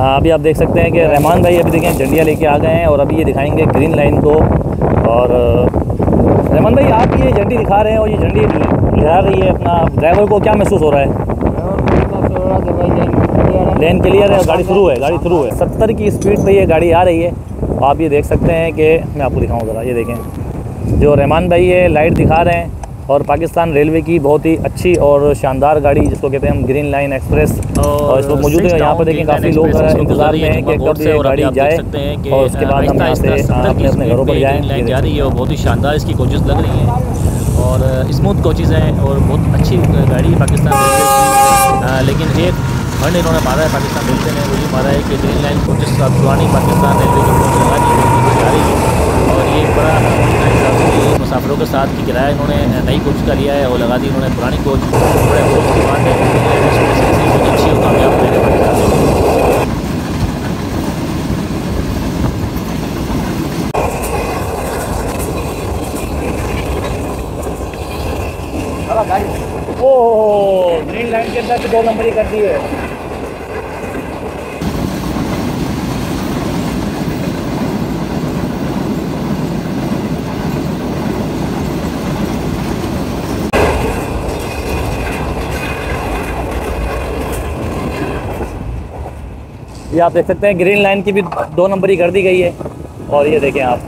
अभी आप देख सकते हैं कि रहमान भाई अभी देखें झंडिया लेके आ गए हैं और अभी ये दिखाएँगे ग्रीन लाइन को। और रहमान भाई, आप ये झंडी दिखा रहे हैं और ये झंडी लहरा रही है अपना। ड्राइवर को क्या महसूस हो रहा है? लेन क्लियर है गाड़ी शुरू है, गाड़ी शुरू है। सत्तर की स्पीड पे ये गाड़ी आ रही है। आप ये देख सकते हैं कि, मैं आपको दिखाऊँ ज़रा, ये देखें। जो रहमान भाई है लाइट दिखा रहे हैं और पाकिस्तान रेलवे की बहुत ही अच्छी और शानदार गाड़ी जिसको कहते हैं हम ग्रीन लाइन एक्सप्रेस। और इस वक्त मौजूद है यहाँ पर देखें काफ़ी लोग इंतज़ार में हैं कि कब ये गाड़ी जाए और उसके बाद हम यहाँ से अपने अपने घरों पर जाएँ जा रही है और बहुत ही शानदार इसकी कोचेज़ लग रही हैं। और स्मूथ कोचेज़ हैं और बहुत अच्छी गाड़ी है पाकिस्तान रेलवे की लेकिन एक फंड इन्होंने मारा है पाकिस्तान रेलवे ने वो ये मारा है कि ग्रीन लाइन कोचेज़ का पुरानी पाकिस्तान रेलवे की कोच लगा दी जा रही है। और ये बड़ा से मुसाफिरों के साथ किराया इन्होंने, नई कोच का लिया है और लगा दी इन्होंने पुरानी कोच, बड़े अफसोस की बात है अच्छी और कामयाब की। ओह, ग्रीन लाइन के अंदर दो नंबर ही कर दी है ये आप देख सकते हैं ग्रीन लाइन की भी दो नंबर ही कर दी गई है। और ये देखें आप।